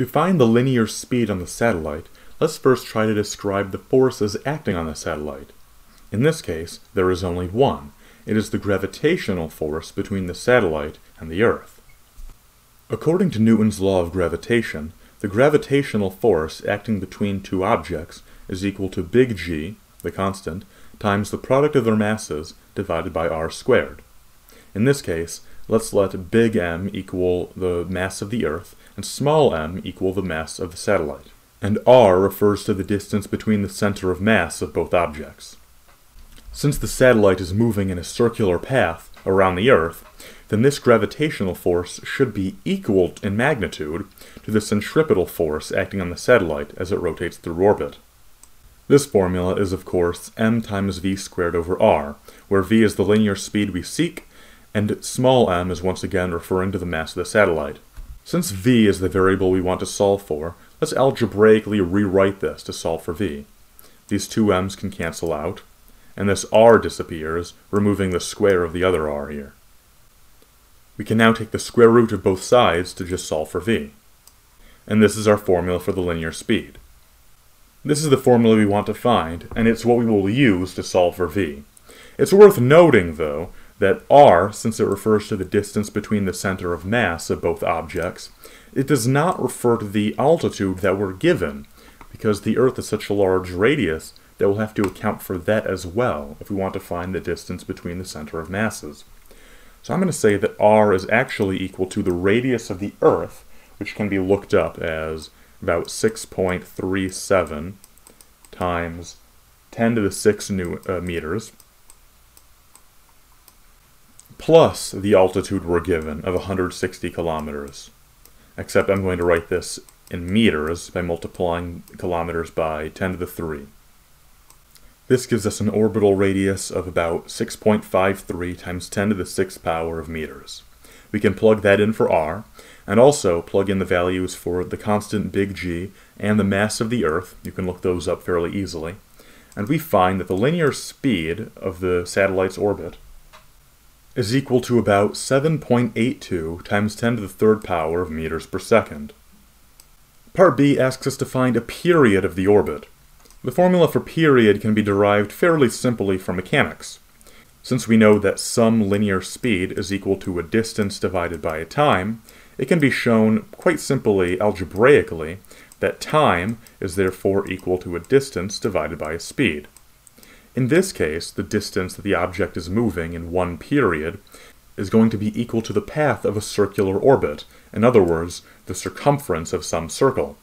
To find the linear speed on the satellite, let's first try to describe the forces acting on the satellite. In this case, there is only one. It is the gravitational force between the satellite and the Earth. According to Newton's law of gravitation, the gravitational force acting between two objects is equal to big G, the constant, times the product of their masses divided by r squared. In this case, let's let big M equal the mass of the Earth and small m equal the mass of the satellite. And r refers to the distance between the center of mass of both objects. Since the satellite is moving in a circular path around the Earth, then this gravitational force should be equal in magnitude to the centripetal force acting on the satellite as it rotates through orbit. This formula is of course m times v squared over r, where v is the linear speed we seek, and small m is once again referring to the mass of the satellite. Since v is the variable we want to solve for, let's algebraically rewrite this to solve for v. These two m's can cancel out, and this r disappears, removing the square of the other r here. We can now take the square root of both sides to just solve for v. And this is our formula for the linear speed. This is the formula we want to find, and it's what we will use to solve for v. It's worth noting, though, that r, since it refers to the distance between the center of mass of both objects, it does not refer to the altitude that we're given, because the Earth is such a large radius that we'll have to account for that as well if we want to find the distance between the center of masses. So I'm going to say that r is actually equal to the radius of the Earth, which can be looked up as about 6.37 times 10 to the 6 new, uh, meters, plus the altitude we're given of 160 kilometers. Except I'm going to write this in meters by multiplying kilometers by 10 to the 3. This gives us an orbital radius of about 6.53 times 10 to the 6th power of meters. We can plug that in for r, and also plug in the values for the constant big G and the mass of the Earth. You can look those up fairly easily. And we find that the linear speed of the satellite's orbit is equal to about 7.82 times 10 to the third power of meters per second. Part B asks us to find a period of the orbit. The formula for period can be derived fairly simply from mechanics. Since we know that some linear speed is equal to a distance divided by a time, it can be shown quite simply algebraically that time is therefore equal to a distance divided by a speed. In this case, the distance that the object is moving in one period is going to be equal to the path of a circular orbit, in other words, the circumference of some circle.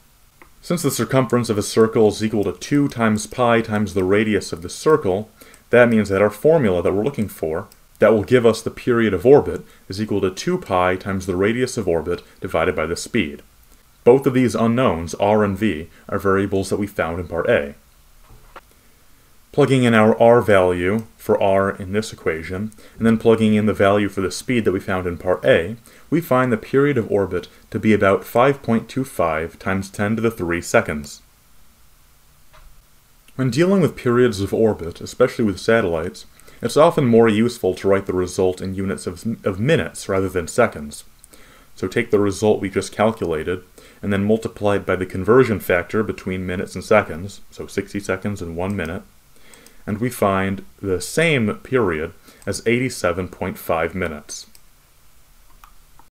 Since the circumference of a circle is equal to 2 times pi times the radius of the circle, that means that our formula that we're looking for that will give us the period of orbit is equal to 2 pi times the radius of orbit divided by the speed. Both of these unknowns, r and v, are variables that we found in part A. Plugging in our r value for r in this equation, and then plugging in the value for the speed that we found in part A, we find the period of orbit to be about 5.25 times 10 to the 3 seconds. When dealing with periods of orbit, especially with satellites, it's often more useful to write the result in units of, of minutes rather than seconds. So take the result we just calculated, and then multiply it by the conversion factor between minutes and seconds, so 60 seconds and 1 minute, and we find the same period as 87.5 minutes.